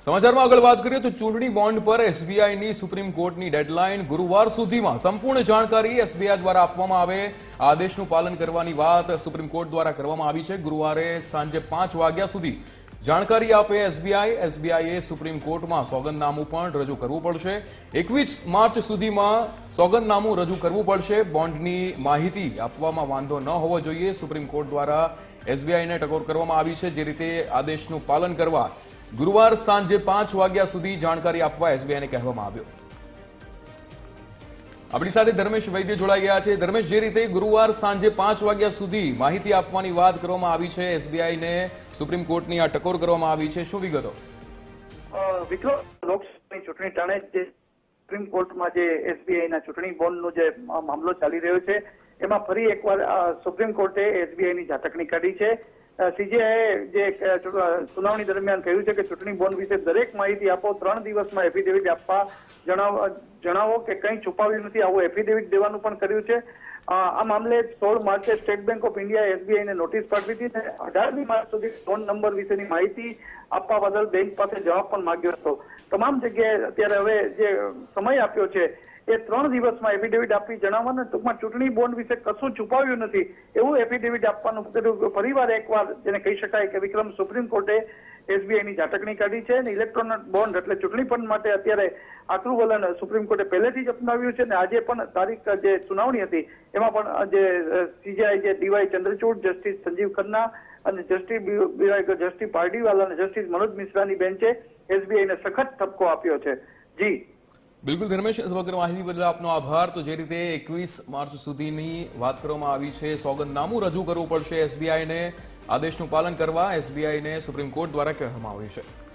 સમાચારમાં આગળ વાત કરીએ તો ચૂંટણી બોન્ડ પર એસબીઆઈની સુપ્રીમ કોર્ટની ડેડલાઇન ગુરુવાર સુધીમાં સંપૂર્ણ જાણકારી એસબીઆઈ દ્વારા આપવામાં આવે. આદેશનું પાલન કરવાની વાત સુપ્રીમ કોર્ટ દ્વારા કરવામાં આવી છે. ગુરુવારે સાંજે પાંચ વાગ્યા સુધી જાણકારી આપે એસબીઆઈ. એસબીઆઈએ સુપ્રીમ કોર્ટમાં સોગંદનામું પણ રજૂ કરવું પડશે. એકવીસ માર્ચ સુધીમાં સોગંદનામું રજૂ કરવું પડશે. બોન્ડની માહિતી આપવામાં વાંધો ન હોવો જોઈએ. સુપ્રીમ કોર્ટ દ્વારા એસબીઆઈને ટકોર કરવામાં આવી છે. જે રીતે આદેશનું પાલન કરવા ગુરુવાર સાંજે પાંચ વાગ્યા સુધી જાણકારી આપવા એસબીઆઈને કહેવામાં આવ્યો. આપણી સાથે ધર્મેશ વૈદ્ય જોડાઈ ગયા છે. ધર્મેશ, જે રીતે ગુરુવાર સાંજે પાંચ વાગ્યા સુધી માહિતી આપવાની વાત કરવામાં આવી છે, એસબીઆઈને સુપ્રીમ કોર્ટની આ ટકોર કરવામાં આવી છે. શું વિગતો? વિક્રમ લોકસભાની ચૂંટણી ટાણે જે સુપ્રીમ કોર્ટમાં જે એસબીઆઈ ના ચૂંટણી બોન્ડનો જે મામલો ચાલી રહ્યો છે, એમાં ફરી એકવાર સુપ્રીમ કોર્ટે એસબીઆઈ ની ઝાટકણી કાઢી છે. સીજીઆઈએ જે સુનાવણી દરમિયાન કહ્યું છે કે ચૂંટણી બોન્ડ વિશે દરેક માહિતી આપો, ત્રણ દિવસમાં એફિડેવિટ આપવા, જણાવો કે કંઈ છુપાવ્યું નથી, આવું એફિડેવિટ દેવાનું પણ કર્યું છે. આ મામલે સોળ માર્ચે સ્ટેટ બેંક ઓફ ઇન્ડિયા એસબીઆઈને નોટિસ પાઠવી હતી અને અઢારમી માર્ચ સુધી ફોન નંબર વિશેની માહિતી આપવા બદલ બેંક પાસે જવાબ પણ માંગ્યો હતો. તમામ જગ્યાએ અત્યારે હવે જે સમય આપ્યો છે એ ત્રણ દિવસમાં એફિડેવિટ આપી જણાવવાનું. ટૂંકમાં ચૂંટણી બોન્ડ વિશે કશું છુપાવ્યું નથી. એવું એફિડેવિટ આપવાનું ફરીવાર એકવાર જેને કહી શકાય કે વિક્રમ સુપ્રીમ કોર્ટે એસબીઆઈની ઝાટકણી કાઢી છે અને ઇલેક્ટ્રોનિક બોન્ડ એટલે ચૂંટણી ફંડ માટે અત્યારે આકરું વલણ સુપ્રીમ કોર્ટે પહેલેથી જ અપનાવ્યું છે અને આજે પણ તારીખ જે સુનાવણી હતી, એમાં પણ જે સીજીઆઈ જે ડીવાય ચંદ્રચૂડ, જસ્ટિસ સંજીવ ખન્ના અને જસ્ટિસ જસ્ટિસ પારડીવાલા અને જસ્ટિસ મનોજ મિશ્રાની બેન્ચે એસબીઆઈને સખત ઠપકો આપ્યો છે. જી. બિલકુલ ધર્મેશ સમગ્ર માહિતી બદલ આપનો આભાર. તો જે રીતે એકવીસ માર્ચ સુધીની વાત કરવામાં આવી છે, સોગંદનામું રજૂ કરવું પડશે એસબીઆઈને આદેશનું પાલન કરવા એસબીઆઈને સુપ્રીમ કોર્ટ દ્વારા કહેવામાં આવ્યું છે.